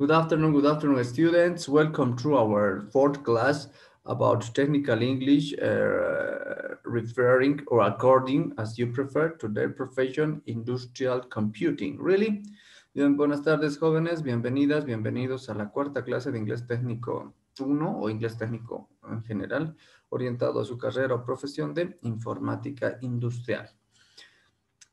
Good afternoon, good afternoon, students. Welcome to our fourth class about technical English, uh, referring or according, as you prefer, to their profession, industrial computing. Really? Bien, buenas tardes, jóvenes. Bienvenidas, bienvenidos a la cuarta clase de inglés técnico 1 o inglés técnico en general, orientado a su carrera o profesión de informática industrial.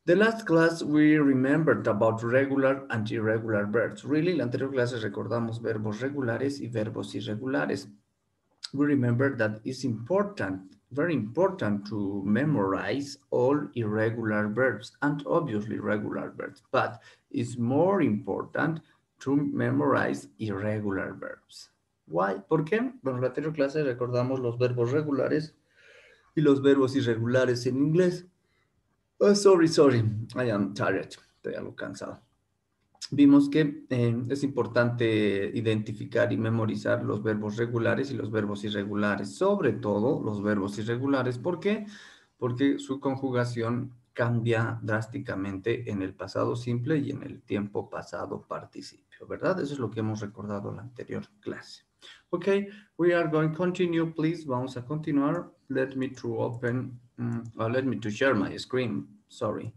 The last class we remembered about regular and irregular verbs. Really, la anterior clase recordamos verbos regulares y verbos irregulares. We remember that it's important, very important to memorize all irregular verbs and obviously regular verbs, but it's more important to memorize irregular verbs. Why? ¿Por qué? Bueno, en la anterior clase recordamos los verbos regulares y los verbos irregulares en inglés. Oh, sorry, sorry. I am tired. Estoy algo cansado. Vimos que eh, es importante identificar y memorizar los verbos regulares y los verbos irregulares, sobre todo los verbos irregulares. ¿Por qué? Porque su conjugación cambia drásticamente en el pasado simple y en el tiempo pasado participio, ¿verdad? Eso es lo que hemos recordado en la anterior clase. Ok, we are going to continue, please. Vamos a continuar. Let me to open Mm, oh, let me to share my screen. Sorry.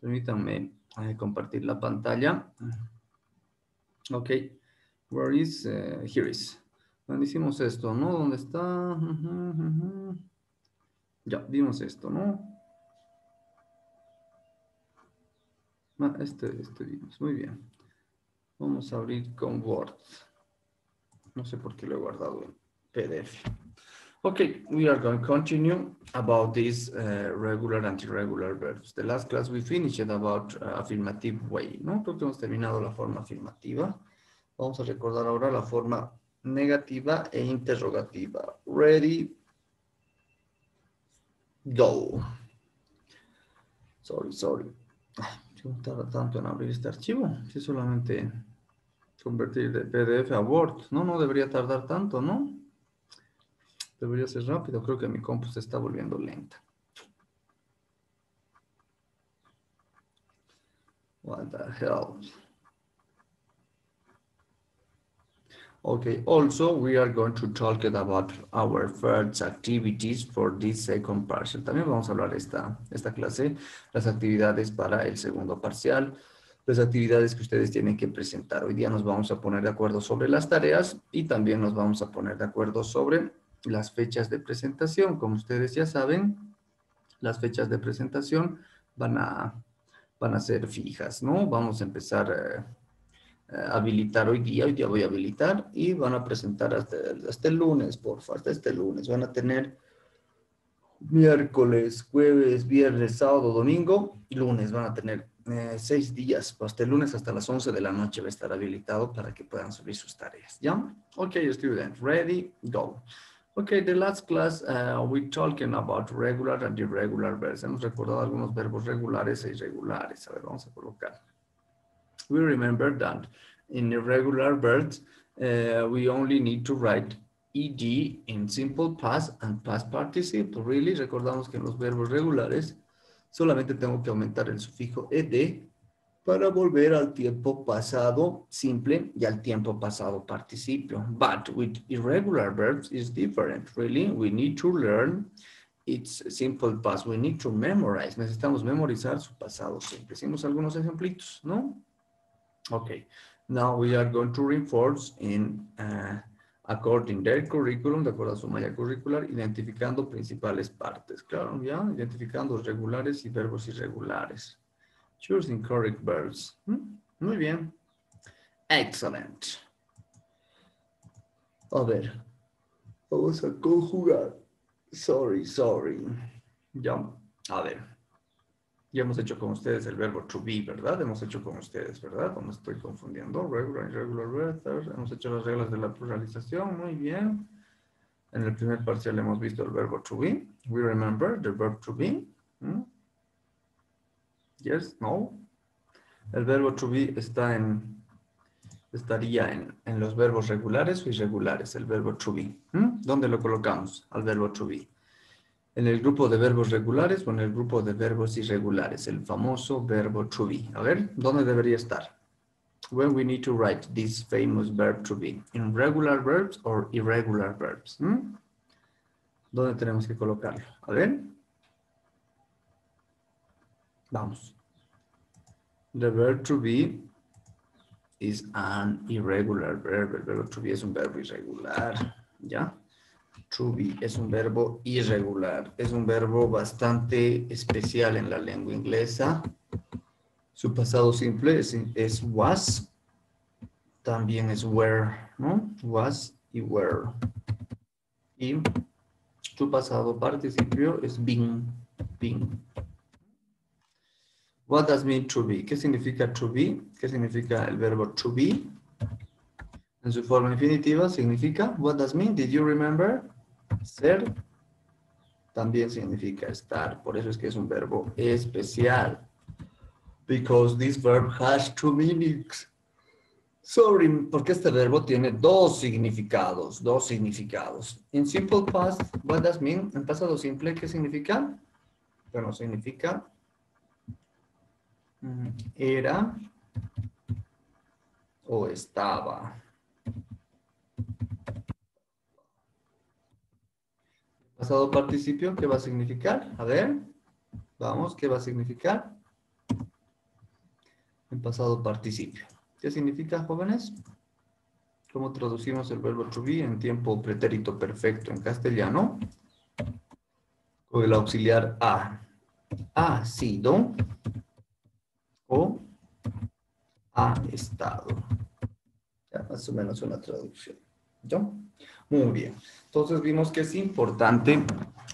Permítanme eh, compartir la pantalla. Ok. Where is? Uh, here is. ¿Dónde hicimos esto? ¿No? ¿Dónde está? Ya, vimos esto, ¿no? Ah, este, este vimos. Muy bien. Vamos a abrir con Word. No sé por qué lo he guardado en PDF. Okay, we are going to continue about these uh, regular and irregular verbs. The last class we finished about uh, affirmative way, ¿no? Creo que hemos terminado la forma afirmativa. Vamos a recordar ahora la forma negativa e interrogativa. Ready, go. Sorry, sorry. ¿Cómo tarda tanto en abrir este archivo? Si solamente convertir de PDF a Word. No, no debería tardar tanto, ¿no? Debería ser rápido. Creo que mi compu se está volviendo lenta. What the hell? Okay, also we are going to talk about our first activities for this second partial. También vamos a hablar esta, esta clase, las actividades para el segundo parcial, las actividades que ustedes tienen que presentar. Hoy día nos vamos a poner de acuerdo sobre las tareas y también nos vamos a poner de acuerdo sobre las fechas de presentación. Como ustedes ya saben, las fechas de presentación van a, van a ser fijas, ¿no? Vamos a empezar eh, a habilitar hoy día, hoy día voy a habilitar y van a presentar hasta, hasta el lunes, por favor, hasta este lunes. Van a tener miércoles, jueves, viernes, sábado, domingo, y lunes van a tener eh, seis días, hasta el lunes hasta las 11 de la noche va a estar habilitado para que puedan subir sus tareas, ¿ya? Ok, students, ready, go. Okay, the last class uh, we talking about regular and irregular verbs. Hemos recordado algunos verbos regulares e irregulares. A ver, vamos a colocar. We remember that in irregular verbs, uh, we only need to write ed in simple past and past participle. Really, recordamos que en los verbos regulares solamente tengo que aumentar el sufijo ed para volver al tiempo pasado simple y al tiempo pasado participio. But with irregular verbs is different, really. We need to learn its simple past. We need to memorize. Necesitamos memorizar su pasado simple. Hicimos algunos ejemplitos, ¿no? Okay. Now we are going to reinforce in uh, according their curriculum, de acuerdo a su malla curricular, identificando principales partes. Claro, ya, identificando regulares y verbos irregulares. Choosing correct verbs. ¿Mm? Muy bien. Excellent. A ver. Vamos a conjugar. Sorry, sorry. Ya. A ver. Ya hemos hecho con ustedes el verbo to be, ¿verdad? Hemos hecho con ustedes, ¿verdad? No estoy confundiendo. Regular, irregular verbs. Hemos hecho las reglas de la pluralización. Muy bien. En el primer parcial hemos visto el verbo to be. We remember the verb to be. ¿Mm? Yes, no. El verbo to be está en, estaría en, en los verbos regulares o irregulares, el verbo to be. ¿Dónde lo colocamos al verbo to be? En el grupo de verbos regulares o en el grupo de verbos irregulares, el famoso verbo to be. A ver, ¿dónde debería estar? when we need to write this famous verb to be? In regular verbs or irregular verbs? Hmm? ¿Dónde tenemos que colocarlo? A ver. Vamos. The verb to be is an irregular verb. El verbo to be es un verbo irregular. ¿Ya? To be es un verbo irregular. Es un verbo bastante especial en la lengua inglesa. Su pasado simple es, es was. También es were, ¿no? Was y were. Y su pasado participio es been. Been. What does mean to be? ¿Qué significa to be? ¿Qué significa el verbo to be? En su forma infinitiva significa, what does mean? Did you remember? Ser. También significa estar. Por eso es que es un verbo especial. Because this verb has two meanings. Sorry, porque este verbo tiene dos significados, dos significados. In simple past, what does mean? En pasado simple, ¿qué significa? Bueno, significa era o estaba. Pasado participio, ¿qué va a significar? A ver, vamos, ¿qué va a significar? En pasado participio. ¿Qué significa, jóvenes? ¿Cómo traducimos el verbo to be en tiempo pretérito perfecto en castellano? Con el auxiliar a. Ha sido o ha estado. Ya, más o menos una traducción. ¿Yo? Muy bien. Entonces vimos que es importante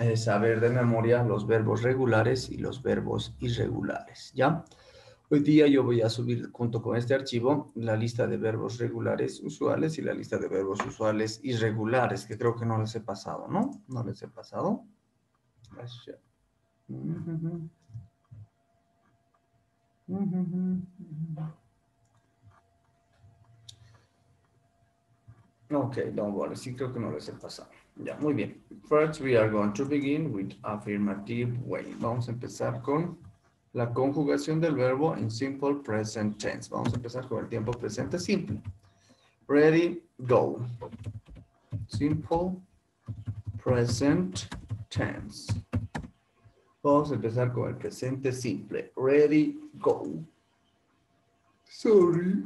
eh, saber de memoria los verbos regulares y los verbos irregulares. ¿Ya? Hoy día yo voy a subir junto con este archivo la lista de verbos regulares usuales y la lista de verbos usuales irregulares, que creo que no les he pasado, ¿no? No les he pasado. Gracias. Ok, don't worry. Sí, creo que no les he pasado. Ya, muy bien. First, we are going to begin with affirmative way. Vamos a empezar con la conjugación del verbo en simple present tense. Vamos a empezar con el tiempo presente simple. Ready, go. Simple present tense. Vamos a empezar con el presente simple. Ready, go. Sorry.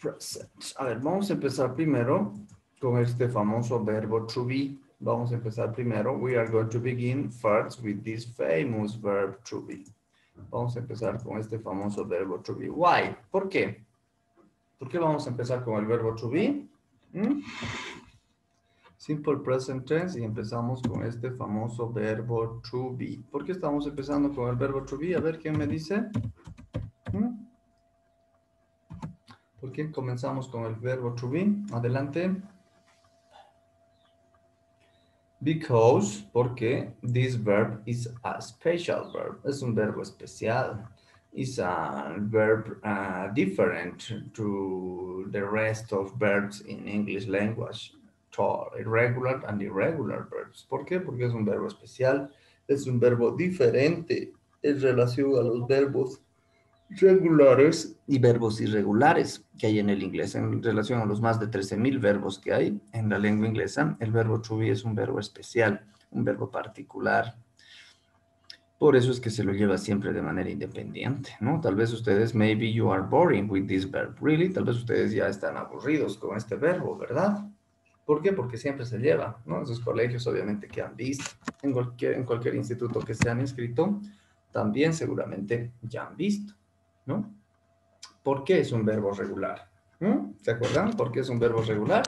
Present. A ver, vamos a empezar primero con este famoso verbo to be. Vamos a empezar primero. We are going to begin first with this famous verb to be. Vamos a empezar con este famoso verbo to be. Why? ¿Por qué? ¿Por qué vamos a empezar con el verbo to be? ¿Mm? Simple present tense y empezamos con este famoso verbo to be. ¿Por qué estamos empezando con el verbo to be? A ver, ¿quién me dice? ¿Mm? ¿Por qué comenzamos con el verbo to be? Adelante. Because, porque this verb is a special verb. Es un verbo especial. It's a verb uh, different to the rest of verbs in English language. Irregular and irregular verbs. ¿Por qué? Porque es un verbo especial. Es un verbo diferente en relación a los verbos regulares y verbos irregulares que hay en el inglés. En relación a los más de 13.000 verbos que hay en la lengua inglesa, el verbo to be es un verbo especial, un verbo particular. Por eso es que se lo lleva siempre de manera independiente, ¿no? Tal vez ustedes, maybe you are boring with this verb, really. Tal vez ustedes ya están aburridos con este verbo, ¿verdad? ¿Por qué? Porque siempre se lleva, ¿no? Esos colegios, obviamente, que han visto, en cualquier, instituto que se han inscrito, también seguramente ya han visto. ¿no? ¿Por qué es un verbo regular? ¿Mm? ¿Se acuerdan? ¿Por qué es un verbo regular?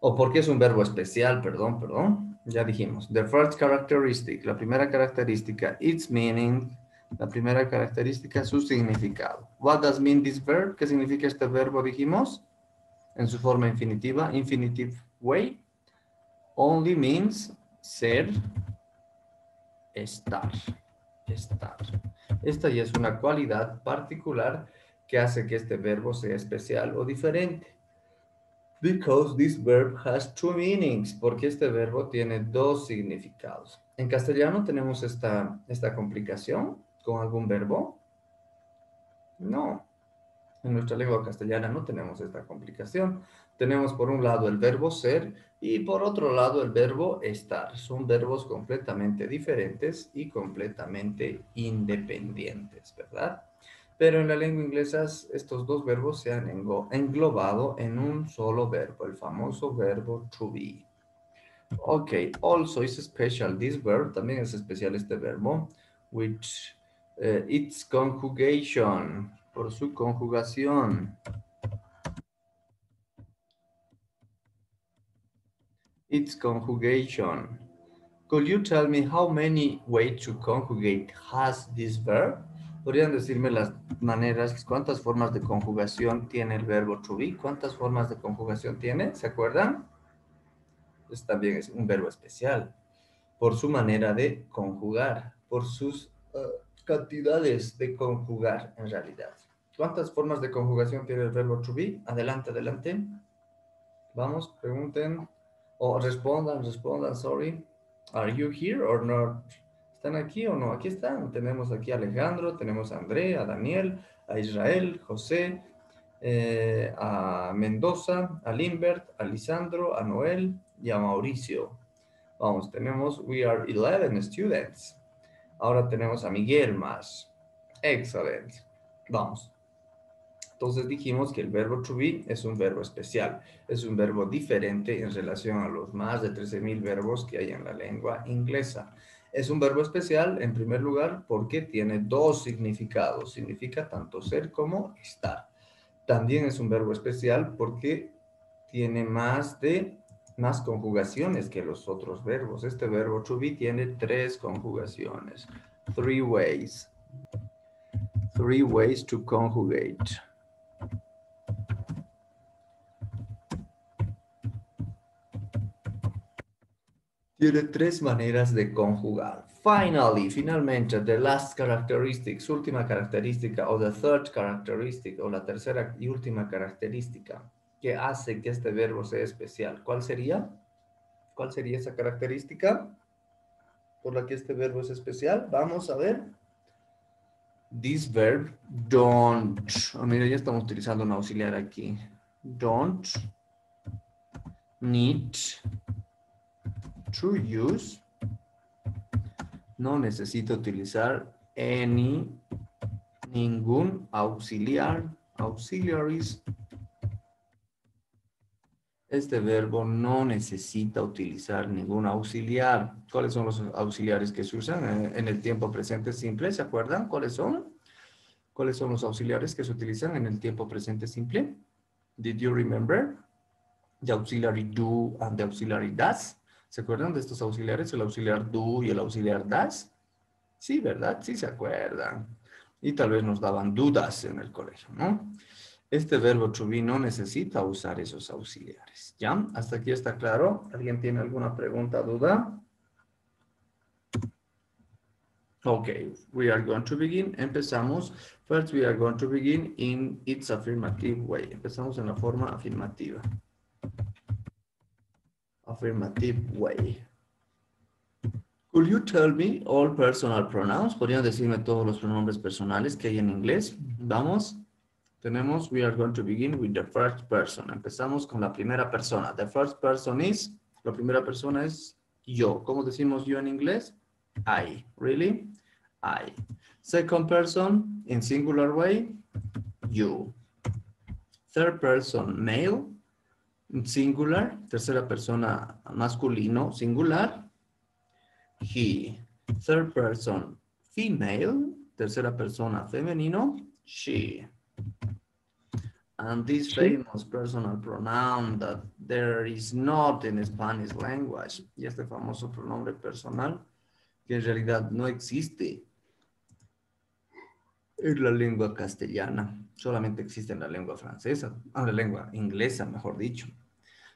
O por qué es un verbo especial, perdón, perdón. Ya dijimos. The first characteristic, la primera característica, its meaning, la primera característica, su significado. What does mean this verb? ¿Qué significa este verbo, dijimos? En su forma infinitiva, infinitive way. Only means ser, estar, estar. Esta ya es una cualidad particular que hace que este verbo sea especial o diferente. Because this verb has two meanings, porque este verbo tiene dos significados. En castellano tenemos esta, esta complicación con algún verbo. No. En nuestra lengua castellana no tenemos esta complicación. Tenemos por un lado el verbo ser y por otro lado el verbo estar. Son verbos completamente diferentes y completamente independientes, ¿verdad? Pero en la lengua inglesa estos dos verbos se han englobado en un solo verbo, el famoso verbo to be. Ok, also is special this verb, también es especial este verbo, which uh, its conjugation, por su conjugación. Its conjugation. Could you tell me how many ways to conjugate has this verb? ¿Podrían decirme las maneras, cuántas formas de conjugación tiene el verbo to be? ¿Cuántas formas de conjugación tiene? ¿Se acuerdan? Pues también es un verbo especial por su manera de conjugar, por sus uh, cantidades de conjugar en realidad. ¿Cuántas formas de conjugación tiene el verbo to be? Adelante, adelante. Vamos, pregunten o respondan, respondan, sorry. Are you here or not? ¿Están aquí o no? Aquí están. Tenemos aquí a Alejandro, tenemos a André, a Daniel, a Israel, José, eh, a Mendoza, a Limbert, a Lisandro, a Noel y a Mauricio. Vamos, tenemos, we are 11 students. Ahora tenemos a Miguel más. Excelente. Vamos. Entonces dijimos que el verbo to be es un verbo especial, es un verbo diferente en relación a los más de 13.000 verbos que hay en la lengua inglesa. Es un verbo especial, en primer lugar, porque tiene dos significados. Significa tanto ser como estar. También es un verbo especial porque tiene más de más conjugaciones que los otros verbos. Este verbo to be tiene tres conjugaciones. Three ways. Three ways to conjugate. Tiene tres maneras de conjugar. Finally, finalmente, the last characteristic, última característica, o the third characteristic, o la tercera y última característica que hace que este verbo sea especial. ¿Cuál sería? ¿Cuál sería esa característica por la que este verbo es especial? Vamos a ver. This verb, don't. Oh, mira, ya estamos utilizando un auxiliar aquí. Don't need to use, no necesito utilizar any, ningún auxiliar, auxiliaries. Este verbo no necesita utilizar ningún auxiliar. ¿Cuáles son los auxiliares que se usan en el tiempo presente simple? ¿Se acuerdan cuáles son? ¿Cuáles son los auxiliares que se utilizan en el tiempo presente simple? Did you remember? The auxiliary do and the auxiliary does. ¿Se acuerdan de estos auxiliares? El auxiliar do y el auxiliar das. Sí, ¿verdad? Sí se acuerdan. Y tal vez nos daban dudas en el colegio, ¿no? Este verbo to be no necesita usar esos auxiliares. ¿Ya? ¿Hasta aquí está claro? ¿Alguien tiene alguna pregunta, duda? Ok, we are going to begin. Empezamos. First, we are going to begin in its affirmative way. Empezamos en la forma afirmativa affirmative way. Could you tell me all personal pronouns? ¿Podrían decirme todos los pronombres personales que hay en inglés? Vamos. Tenemos, we are going to begin with the first person. Empezamos con la primera persona. The first person is, la primera persona es yo. ¿Cómo decimos yo en inglés? I. Really? I. Second person, in singular way, you. Third person, male, singular, tercera persona masculino, singular. He, third person female, tercera persona femenino, she. And this famous personal pronoun that there is not in Spanish language, y este famoso pronombre personal que en realidad no existe en la lengua castellana, solamente existe en la lengua francesa, en ah, la lengua inglesa, mejor dicho.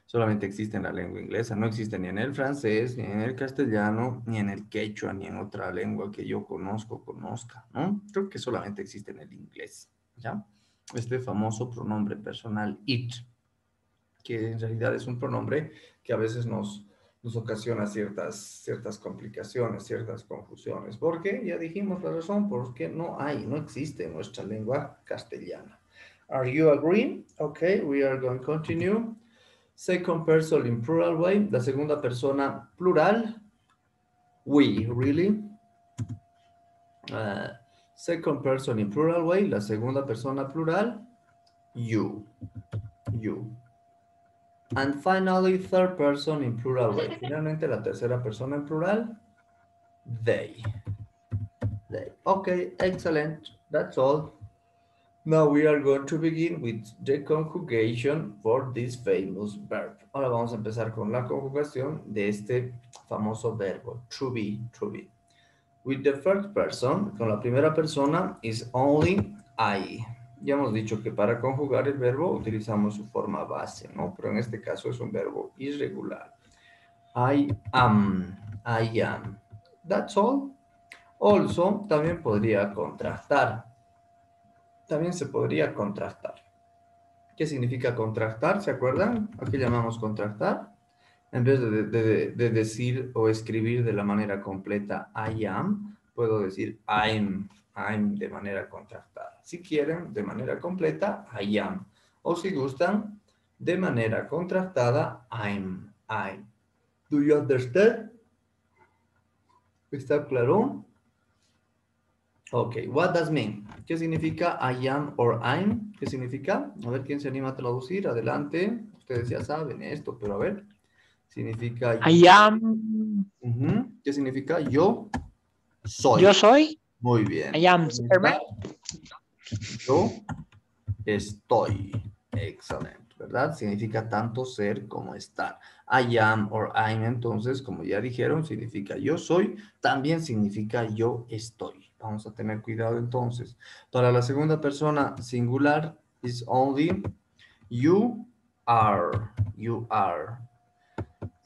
Solamente existe en la lengua inglesa, no existe ni en el francés, ni en el castellano, ni en el quechua, ni en otra lengua que yo conozco, conozca, ¿no? Creo que solamente existe en el inglés, ¿ya? Este famoso pronombre personal it, que en realidad es un pronombre que a veces nos, nos ocasiona ciertas, ciertas complicaciones, ciertas confusiones. ¿Por qué? Ya dijimos la razón, porque no hay, no existe nuestra lengua castellana. Are you agreeing? Okay, we are going to continue. Second person in plural way. La segunda persona plural. We, really? Uh, second person in plural way. La segunda persona plural. You. You. And finally, third person in plural way. Finalmente, la tercera persona en plural. They. They. Okay, excellent. That's all. Now we are going to begin with the conjugation for this famous verb. Ahora vamos a empezar con la conjugación de este famoso verbo, to be, to be. With the first person, con la primera persona, is only I. Ya hemos dicho que para conjugar el verbo utilizamos su forma base, ¿no? Pero en este caso es un verbo irregular. I am, I am. That's all. Also, también podría contrastar también se podría contrastar. ¿Qué significa contrastar? ¿Se acuerdan? Aquí llamamos contrastar. En vez de, decir o escribir de la manera completa I am, puedo decir I'm, I'm de manera contrastada. Si quieren, de manera completa, I am. O si gustan, de manera contrastada, I'm, I'm. Do you understand? ¿Está claro? Ok, what does mean? ¿Qué significa I am or I'm? ¿Qué significa? A ver, ¿quién se anima a traducir? Adelante. Ustedes ya saben esto, pero a ver. Significa... I am... ¿Qué significa? Yo soy. Yo soy. Muy bien. I am. Yo estoy. Excelente. ¿verdad? Significa tanto ser como estar. I am or I'm, entonces, como ya dijeron, significa yo soy, también significa yo estoy. Vamos a tener cuidado entonces. Para la segunda persona singular is only you are, you are.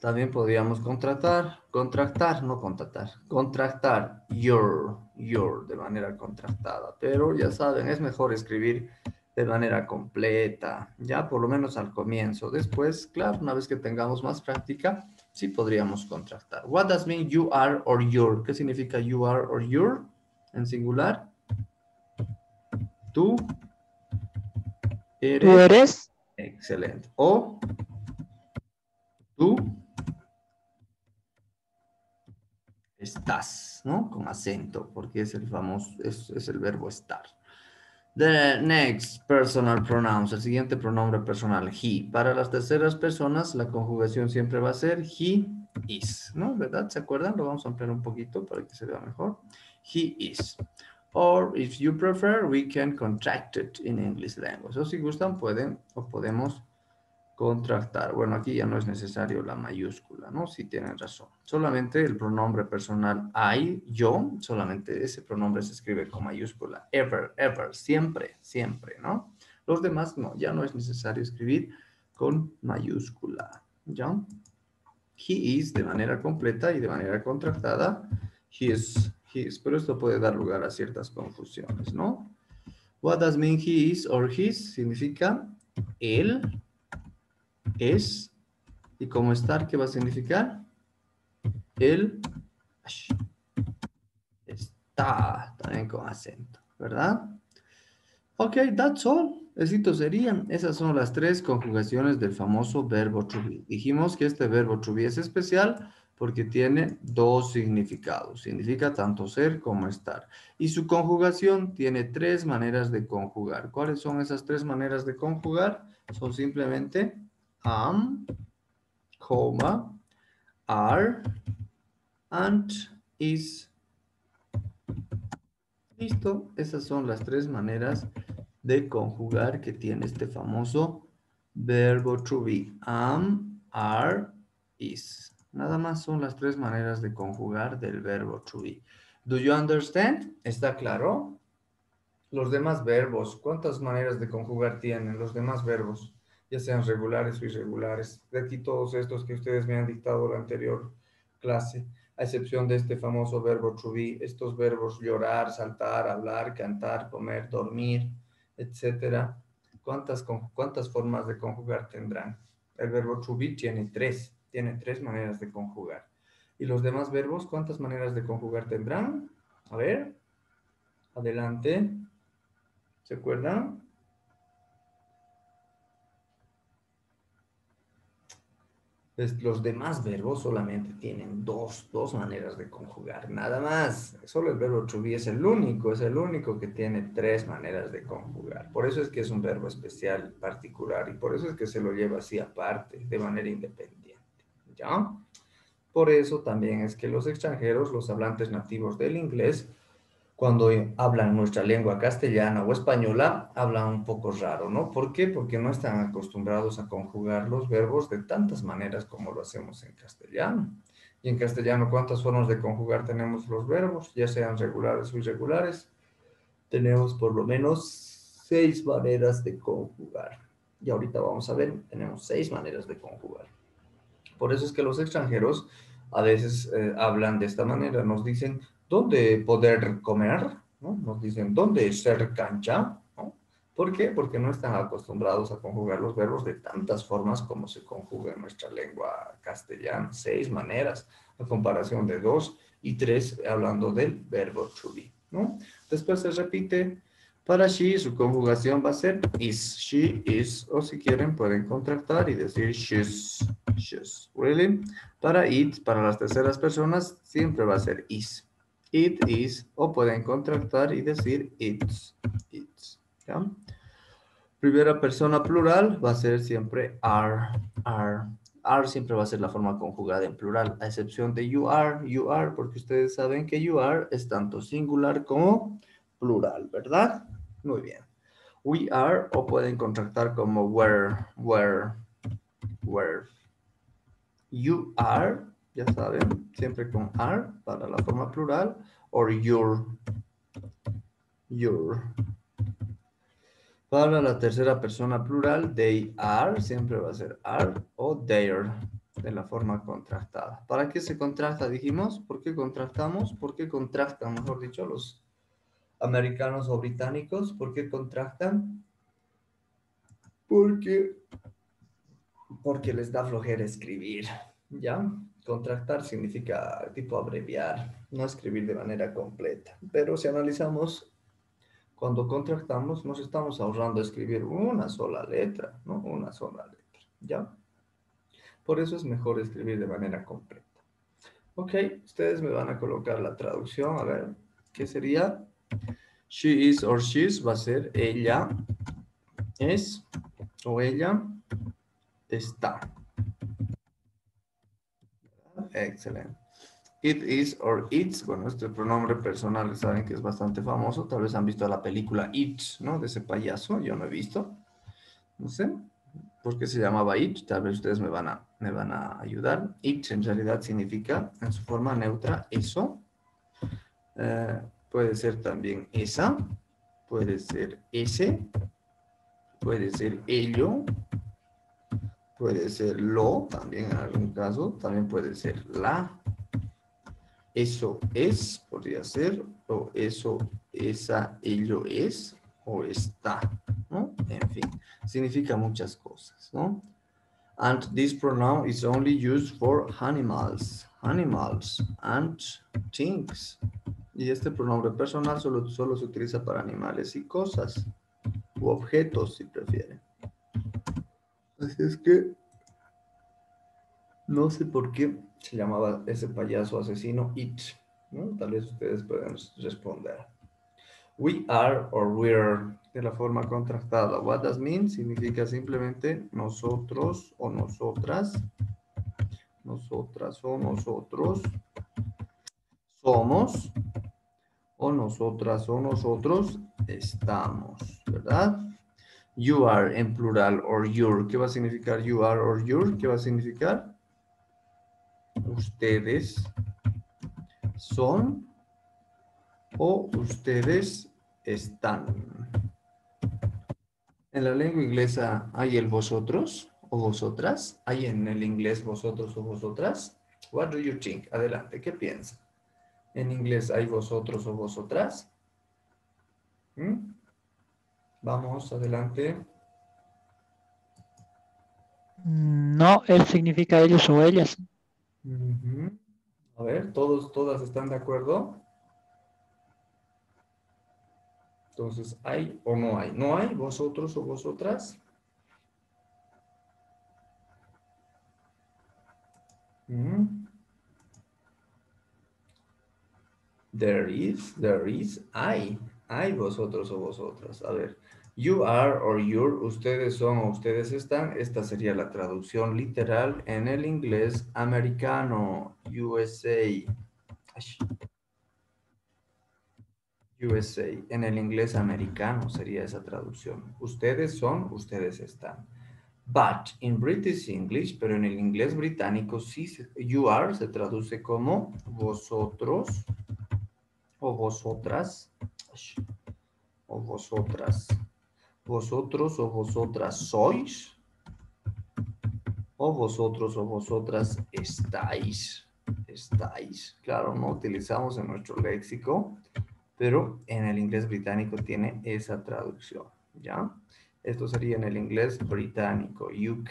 También podríamos contratar, contractar, no contratar, contractar your, your de manera contractada. Pero ya saben, es mejor escribir de manera completa, ya por lo menos al comienzo. Después, claro, una vez que tengamos más práctica, sí podríamos contractar. What does mean you are or your? ¿Qué significa you are or your en singular? Tú eres. ¿Tú eres? Excelente. O tú estás, ¿no? Con acento, porque es el famoso, es, el verbo estar. The next personal pronouns, el siguiente pronombre personal, he. Para las terceras personas, la conjugación siempre va a ser he is, ¿no? ¿Verdad? ¿Se acuerdan? Lo vamos a ampliar un poquito para que se vea mejor. He is. Or if you prefer, we can contract it in English language. O si gustan, pueden o podemos contractar. Bueno, aquí ya no es necesario la mayúscula, ¿no? Si tienen razón. Solamente el pronombre personal I, yo, solamente ese pronombre se escribe con mayúscula. Ever, ever, siempre, siempre, ¿no? Los demás no, ya no es necesario escribir con mayúscula, ¿ya? He is de manera completa y de manera contractada. He is. Pero esto puede dar lugar a ciertas confusiones, ¿no? What does mean he is or his? Significa él, es. ¿Y como estar qué va a significar? El está también con acento, ¿verdad? Ok, that's all. Esito serían. Esas son las tres conjugaciones del famoso verbo to be. Dijimos que este verbo to be es especial porque tiene dos significados. Significa tanto ser como estar. Y su conjugación tiene tres maneras de conjugar. ¿Cuáles son esas tres maneras de conjugar? Son simplemente am, coma, are, and is. Listo, esas son las tres maneras de conjugar que tiene este famoso verbo to be. Am, are, is. Nada más son las tres maneras de conjugar del verbo to be. Do you understand? ¿Está claro? Los demás verbos, ¿cuántas maneras de conjugar tienen los demás verbos? Ya sean regulares o irregulares. De aquí todos estos que ustedes me han dictado la anterior clase, a excepción de este famoso verbo to be, estos verbos llorar, saltar, hablar, cantar, comer, dormir, etcétera. ¿Cuántas, ¿Cuántas formas de conjugar tendrán? El verbo to be tiene tres, tiene tres maneras de conjugar. ¿Y los demás verbos cuántas maneras de conjugar tendrán? A ver, adelante. ¿Se acuerdan? Los demás verbos solamente tienen dos, dos maneras de conjugar, nada más. Solo el verbo to be es el único, es el único que tiene tres maneras de conjugar. Por eso es que es un verbo especial, particular, y por eso es que se lo lleva así aparte, de manera independiente. ¿Ya? Por eso también es que los extranjeros, los hablantes nativos del inglés, cuando hablan nuestra lengua castellana o española, hablan un poco raro, ¿no? ¿Por qué? Porque no están acostumbrados a conjugar los verbos de tantas maneras como lo hacemos en castellano. Y en castellano, ¿cuántas formas de conjugar tenemos los verbos? Ya sean regulares o irregulares. Tenemos por lo menos seis maneras de conjugar. Y ahorita vamos a ver, tenemos seis maneras de conjugar. Por eso es que los extranjeros a veces eh, hablan de esta manera, nos dicen, ¿dónde poder comer? ¿No? Nos dicen, ¿dónde ser cancha? ¿No? ¿Por qué? Porque no están acostumbrados a conjugar los verbos de tantas formas como se conjuga en nuestra lengua castellana. Seis maneras, a comparación de dos y tres hablando del verbo to be. Después se repite, para she su conjugación va a ser is, she, is, o si quieren pueden contractar y decir she's, she's. ¿Really? Para it, para las terceras personas, siempre va a ser is. It is, o pueden contractar y decir it's, it's. Primera persona plural va a ser siempre are, are. Are siempre va a ser la forma conjugada en plural, a excepción de you are, you are, porque ustedes saben que you are es tanto singular como plural, ¿verdad? Muy bien. We are, o pueden contractar como were, were, were. You are, ya saben, siempre con are para la forma plural, or your, your. Para la tercera persona plural, they are, siempre va a ser are o their, de la forma contractada. ¿Para qué se contracta, dijimos? ¿Por qué contractamos? ¿Por qué contractan, mejor dicho, los americanos o británicos? ¿Por qué contractan? Porque, porque les da flojera escribir, ¿ya? Contractar significa tipo abreviar, no escribir de manera completa. Pero si analizamos, cuando contractamos nos estamos ahorrando escribir una sola letra, ¿no? Una sola letra, ¿ya? Por eso es mejor escribir de manera completa. Ok, ustedes me van a colocar la traducción, a ver, ¿qué sería? She is or she's va a ser ella es o ella está. Excelente. It is or it's, bueno, este pronombre personal saben que es bastante famoso, tal vez han visto la película It, ¿no? De ese payaso, yo no he visto, no sé por qué se llamaba It, tal vez ustedes me van a, me van a ayudar. It en realidad significa en su forma neutra eso, eh, puede ser también esa, puede ser ese, puede ser ello, puede ser lo, también en algún caso, también puede ser la. Eso es, podría ser, o eso, esa, ello es, o está, ¿no? En fin, significa muchas cosas, ¿no? And this pronoun is only used for animals, animals and things. Y este pronombre personal solo, solo se utiliza para animales y cosas, u objetos si prefieren. Así es que no sé por qué se llamaba ese payaso asesino It. Tal vez ustedes pueden responder. We are or we're de la forma contractada. What does mean? Significa simplemente nosotros o nosotras. Nosotras o nosotros. Somos o nosotras o nosotros estamos, ¿verdad? You are en plural or your. ¿Qué va a significar you are or your? ¿Qué va a significar? Ustedes son o ustedes están. En la lengua inglesa hay el vosotros o vosotras. ¿Hay en el inglés vosotros o vosotras? What do you think? Adelante, ¿qué piensa? En inglés hay vosotros o vosotras. ¿Mm? Vamos, adelante. No, él significa ellos o ellas. A ver, todos, todas están de acuerdo. Entonces, ¿hay o no hay? ¿No hay vosotros o vosotras? Mm. There is, there is, hay, hay vosotros o vosotras. A ver, you are or you're, ustedes son o ustedes están. Esta sería la traducción literal en el inglés americano, USA. USA. En el inglés americano sería esa traducción. Ustedes son, ustedes están. But in British English, pero en el inglés británico sí, you are se traduce como vosotros o vosotras o vosotras. Vosotros o vosotras sois o vosotros o vosotras estáis. Estáis. Claro, no utilizamos en nuestro léxico, pero en el inglés británico tiene esa traducción, ¿ya? Esto sería en el inglés británico, UK,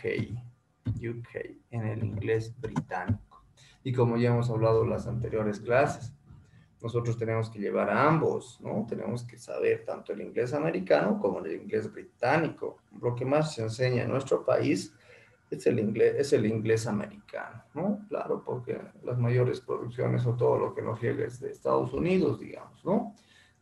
UK, en el inglés británico. Y como ya hemos hablado en las anteriores clases, nosotros tenemos que llevar ambos, ¿no? Tenemos que saber tanto el inglés americano como el inglés británico. Lo que más se enseña en nuestro país es el inglés, es el inglés americano, ¿no? Claro, porque las mayores producciones o todo lo que nos llega es de Estados Unidos, digamos, ¿no?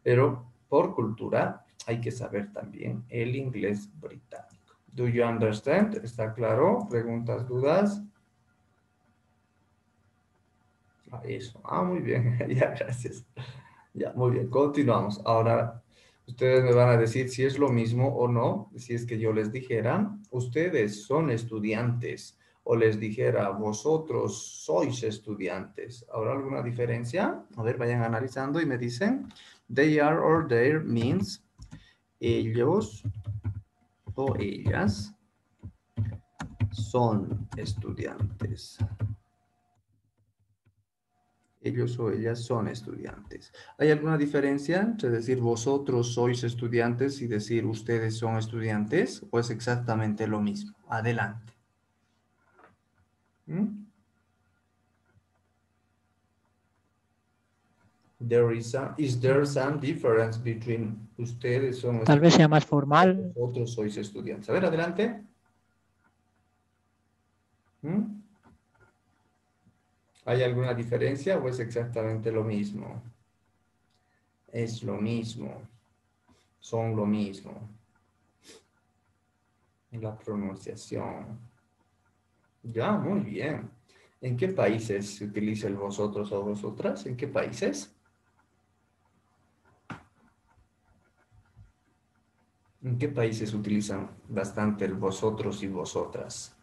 Pero por cultura hay que saber también el inglés británico. Do you understand? ¿Está claro? ¿Preguntas, dudas? Eso. Ah, muy bien. ya, gracias. Ya, muy bien. Continuamos. Ahora, ustedes me van a decir si es lo mismo o no. Si es que yo les dijera, ustedes son estudiantes. O les dijera, vosotros sois estudiantes. ¿Habrá alguna diferencia? A ver, vayan analizando y me dicen. They are or there means ellos o ellas son estudiantes. Ellos o ellas son estudiantes. ¿Hay alguna diferencia entre decir vosotros sois estudiantes y decir ustedes son estudiantes? ¿O es exactamente lo mismo? Adelante. ¿Mm? There is, is there some difference between ustedes son Tal vez sea más formal. Vosotros sois estudiantes. A ver, adelante. ¿Mm? ¿Hay alguna diferencia o es exactamente lo mismo? Es lo mismo. Son lo mismo. La pronunciación. Ya, muy bien. ¿En qué países se utiliza el vosotros o vosotras? ¿En qué países? ¿En qué países utilizan bastante el vosotros y vosotras?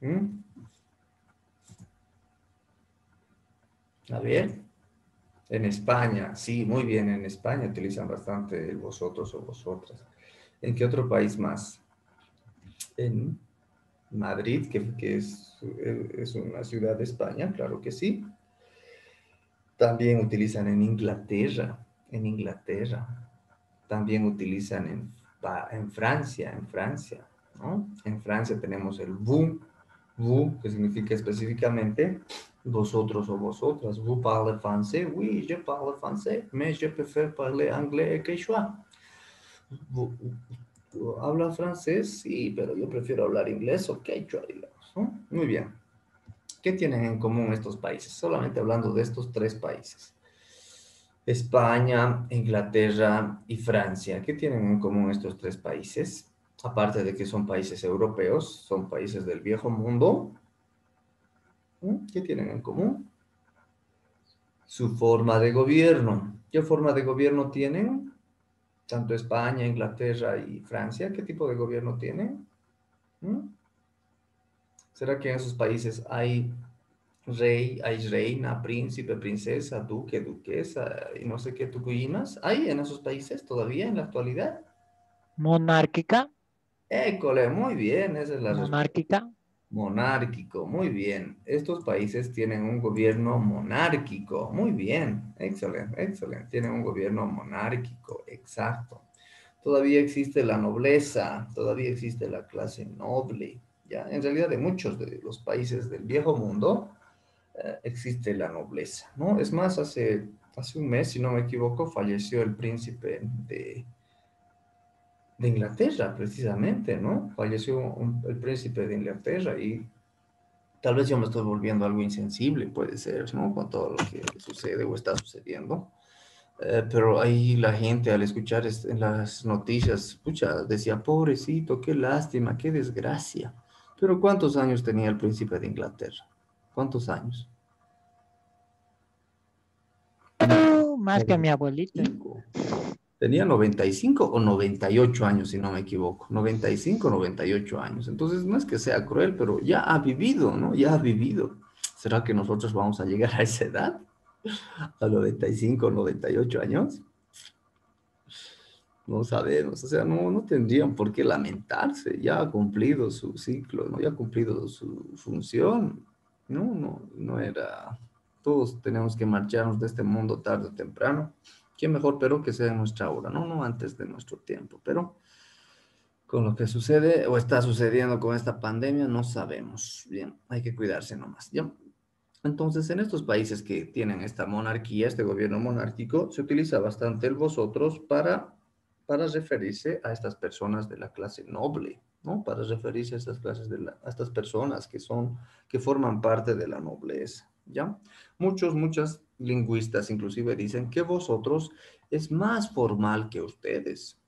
¿Mm? A ver. En España, sí, muy bien, en España utilizan bastante el vosotros o vosotras. ¿En qué otro país más? En Madrid, que, es, es una ciudad de España, claro que sí. También utilizan en Inglaterra, en Inglaterra. También utilizan en Francia, en Francia. En Francia tenemos el vous, vous, que significa específicamente vosotros o vosotras. Vous parlez français? Oui, je parle français, mais je préfère parler anglais et quechua. ¿Habla francés? Sí, pero yo prefiero hablar inglés o quechua, digamos. ¿no? Muy bien. ¿Qué tienen en común estos países? Solamente hablando de estos tres países. España, Inglaterra y Francia. ¿Qué tienen en común estos tres países? Aparte de que son países europeos, son países del viejo mundo. ¿Mm? ¿Qué tienen en común? Su forma de gobierno. ¿Qué forma de gobierno tienen? Tanto España, Inglaterra y Francia. ¿Qué tipo de gobierno tienen? ¿Mm? ¿Será que en esos países hay rey, hay reina, príncipe, princesa, duque, duquesa y no sé qué tucuyinas. ¿Hay en esos países todavía en la actualidad? Monárquica. École, muy bien, esa es la Monárquica. Monárquico, muy bien. Estos países tienen un gobierno monárquico, muy bien, excelente, excelente. Tienen un gobierno monárquico, exacto. Todavía existe la nobleza, todavía existe la clase noble. Ya, en realidad de muchos de los países del viejo mundo, eh, existe la nobleza, ¿no? Es más, hace, hace un mes, si no me equivoco, falleció el príncipe de, de Inglaterra, precisamente, ¿no? Falleció el príncipe de Inglaterra y Tal vez yo me estoy volviendo algo insensible, puede ser, ¿no? Con todo lo que sucede o está sucediendo. Eh, pero ahí la gente al escuchar en las noticias, escucha, decía, pobrecito, qué lástima, qué desgracia. Pero ¿cuántos años tenía el príncipe de Inglaterra? ¿Cuántos años? más que mi abuelito. Tenía 95 o 98 años, si no me equivoco. 95, 98 años. Entonces, no es que sea cruel, pero ya ha vivido, ¿no? Ya ha vivido. ¿Será que nosotros vamos a llegar a esa edad? A 95, 98 años. No sabemos, o sea, no, no tendrían por qué lamentarse. Ya ha cumplido su ciclo, ¿no? Ya ha cumplido su función. No, no, no era... Todos tenemos que marcharnos de este mundo tarde o temprano qué mejor, pero que sea en nuestra hora, ¿no? No antes de nuestro tiempo, pero con lo que sucede o está sucediendo con esta pandemia, no sabemos. Bien, hay que cuidarse nomás. ¿ya? Entonces, en estos países que tienen esta monarquía, este gobierno monárquico, se utiliza bastante el vosotros para, para referirse a estas personas de la clase noble, ¿no? Para referirse a estas clases de la, a estas personas que son, que forman parte de la nobleza, ¿ya? Muchos, muchas lingüistas inclusive dicen que vosotros es más formal que ustedes.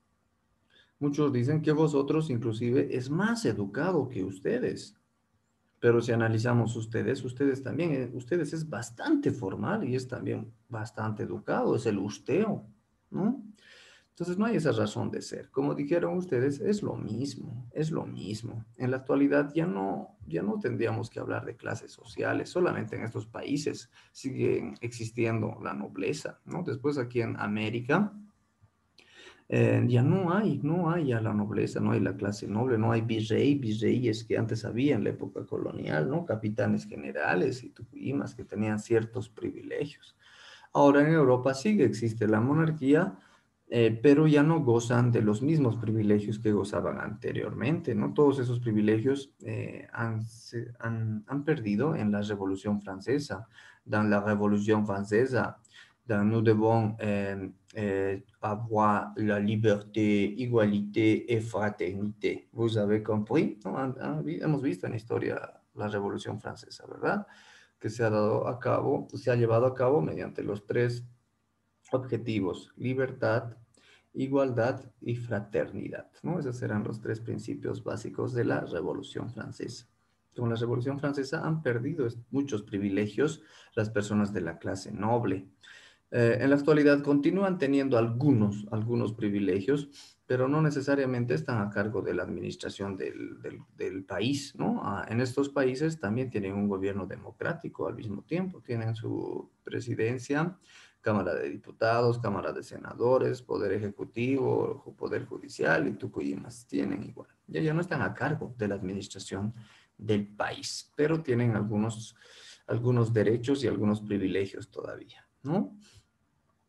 Muchos dicen que vosotros inclusive es más educado que ustedes. Pero si analizamos ustedes, ustedes también, eh, ustedes es bastante formal y es también bastante educado, es el usteo, ¿no? Entonces no hay esa razón de ser. Como dijeron ustedes, es lo mismo, es lo mismo. En la actualidad ya no, ya no tendríamos que hablar de clases sociales, solamente en estos países sigue existiendo la nobleza, ¿no? Después aquí en América eh, ya no hay, no hay ya la nobleza, no hay la clase noble, no hay virrey, virreyes que antes había en la época colonial, ¿no? Capitanes generales y tucuimas que tenían ciertos privilegios. Ahora en Europa sigue existe la monarquía, eh, pero ya no gozan de los mismos privilegios que gozaban anteriormente, ¿no? Todos esos privilegios eh, han, han, perdido en la Revolución Francesa. Dans la Revolución Francesa, dans nous devons euh, avoir la liberté, igualité et fraternité. Vous avez compris? Hemos visto en historia la Revolución Francesa, ¿verdad? Que se ha dado a cabo, se ha llevado a cabo mediante los tres objetivos, libertad, igualdad y fraternidad. ¿no? Esos eran los tres principios básicos de la Revolución Francesa. Con la Revolución Francesa han perdido muchos privilegios las personas de la clase noble. Eh, en la actualidad continúan teniendo algunos, algunos privilegios, pero no necesariamente están a cargo de la administración del, del, país, ¿no? Ah, en estos países también tienen un gobierno democrático al mismo tiempo, tienen su presidencia, Cámara de Diputados, Cámara de Senadores, Poder Ejecutivo, Poder Judicial y Tucuyimas tienen igual. Ya, ya no están a cargo de la administración del país, pero tienen algunos, algunos derechos y algunos privilegios todavía, ¿no?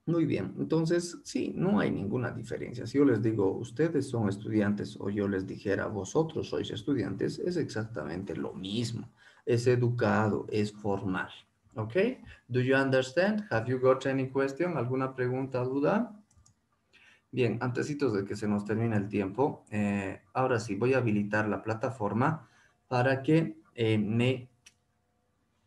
Muy bien, entonces sí, no hay ninguna diferencia. Si yo les digo, ustedes son estudiantes o yo les dijera, vosotros sois estudiantes, es exactamente lo mismo. Es educado, es formal. Okay, do you understand? Have you got any question? ¿Alguna pregunta, duda? Bien, antesitos de que se nos termine el tiempo, eh, ahora sí, voy a habilitar la plataforma para que eh, me,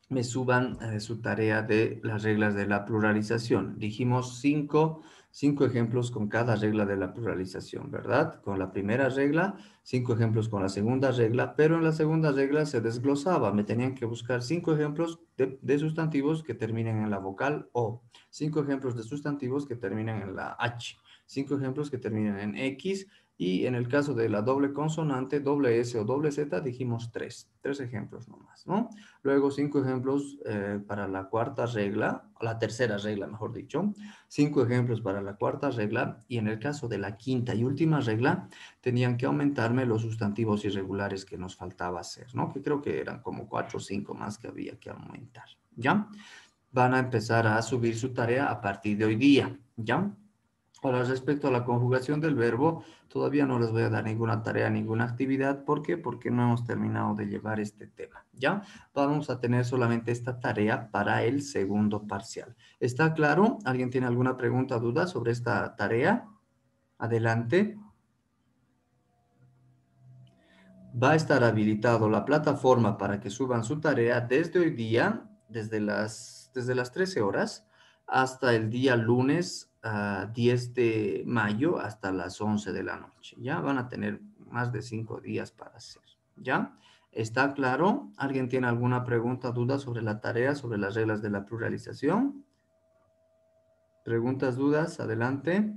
me suban eh, su tarea de las reglas de la pluralización. Dijimos cinco cinco ejemplos con cada regla de la pluralización, ¿verdad? Con la primera regla, cinco ejemplos con la segunda regla, pero en la segunda regla se desglosaba. Me tenían que buscar cinco ejemplos de, sustantivos que terminen en la vocal O, cinco ejemplos de sustantivos que terminen en la H, cinco ejemplos que terminen en X y en el caso de la doble consonante, doble S o doble Z, dijimos tres, tres ejemplos nomás, ¿no? Luego cinco ejemplos eh, para la cuarta regla, la tercera regla, mejor dicho, cinco ejemplos para la cuarta regla y en el caso de la quinta y última regla, tenían que aumentarme los sustantivos irregulares que nos faltaba hacer, ¿no? Que creo que eran como cuatro o cinco más que había que aumentar, ¿ya? Van a empezar a subir su tarea a partir de hoy día, ¿ya? Ahora, respecto a la conjugación del verbo, todavía no les voy a dar ninguna tarea, ninguna actividad. ¿Por qué? Porque no hemos terminado de llevar este tema, ¿ya? Vamos a tener solamente esta tarea para el segundo parcial. ¿Está claro? ¿Alguien tiene alguna pregunta duda sobre esta tarea? Adelante. va a estar habilitado la plataforma para que suban su tarea desde hoy día, desde las, desde las 13 horas, hasta el día lunes 10 ah, de mayo, hasta las 11 de la noche. Ya van a tener más de cinco días para hacer. ¿Ya? ¿Está claro? ¿Alguien tiene alguna pregunta, duda sobre la tarea, sobre las reglas de la pluralización? ¿Preguntas, dudas? Adelante.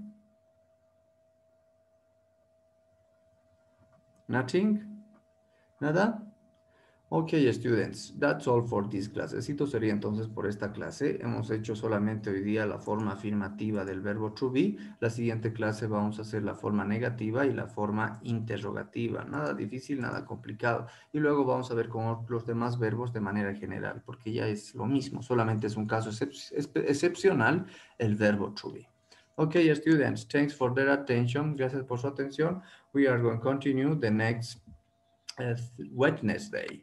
Nothing? ¿Nada? Ok, students, that's all for this class. Esto sería entonces por esta clase. Hemos hecho solamente hoy día la forma afirmativa del verbo to be. La siguiente clase vamos a hacer la forma negativa y la forma interrogativa. Nada difícil, nada complicado. Y luego vamos a ver con los demás verbos de manera general, porque ya es lo mismo. Solamente es un caso excepcional el verbo to be. Ok, students, thanks for their attention. Gracias por su atención. We are going to continue the next Wednesday.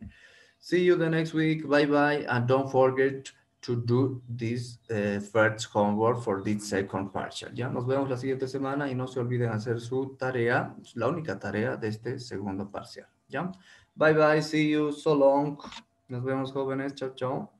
See you the next week. Bye bye. And don't forget to do this uh, first homework for this second partial. Ya nos vemos la siguiente semana y no se olviden hacer su tarea, la única tarea de este segundo parcial. Ya. Bye bye. See you. So long. Nos vemos jóvenes. Chao, chao.